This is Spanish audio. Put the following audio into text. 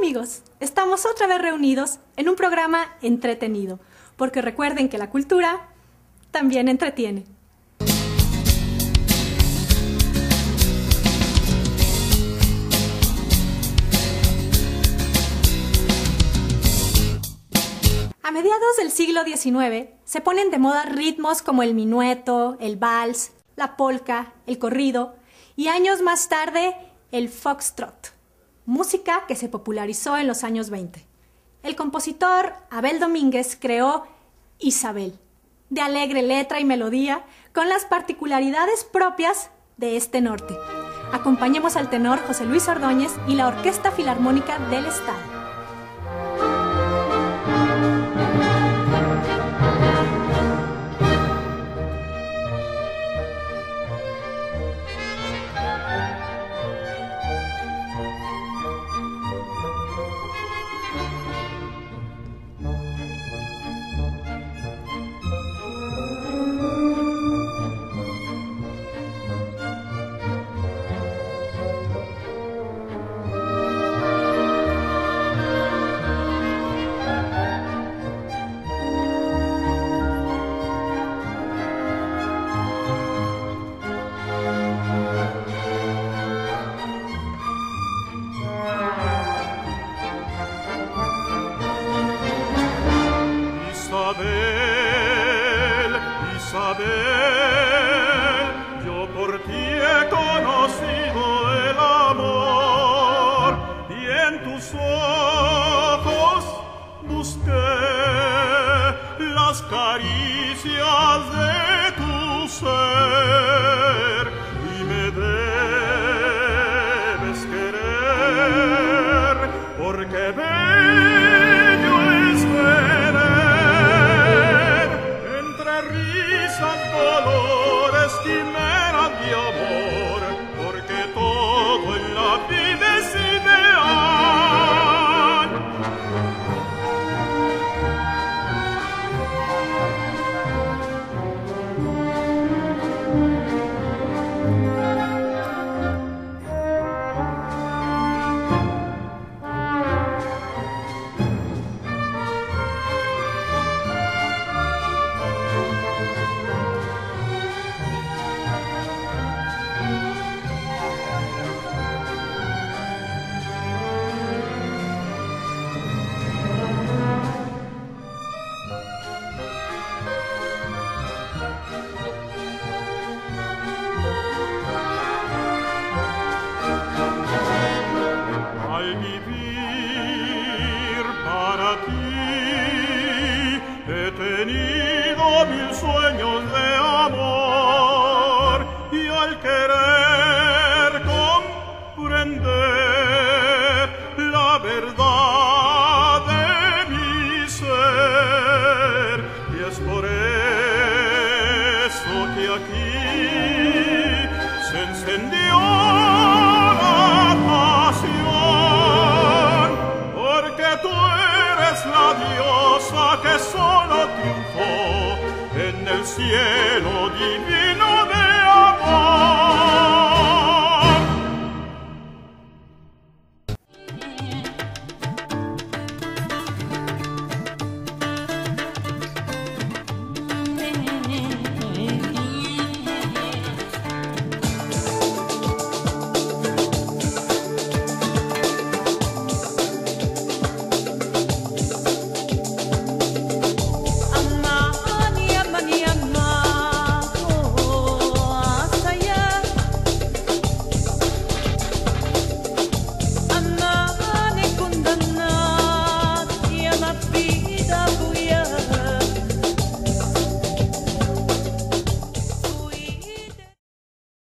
amigos, estamos otra vez reunidos en un programa entretenido, porque recuerden que la cultura también entretiene. A mediados del siglo XIX se ponen de moda ritmos como el minueto, el vals, la polka, el corrido y años más tarde el foxtrot, música que se popularizó en los años 20. El compositor Abel Domínguez creó Isabel, de alegre letra y melodía, con las particularidades propias de este norte. Acompañemos al tenor José Luis Ordóñez y la Orquesta Filarmónica del Estado. Isabel, Isabel, yo por ti he conocido el amor y en tus ojos busqué las caricias de tu ser. abbiamo para ti. He tenido mil sueños de amor y al querer comprender la verdad de mi ser y es por eso que aquí se encendió cielo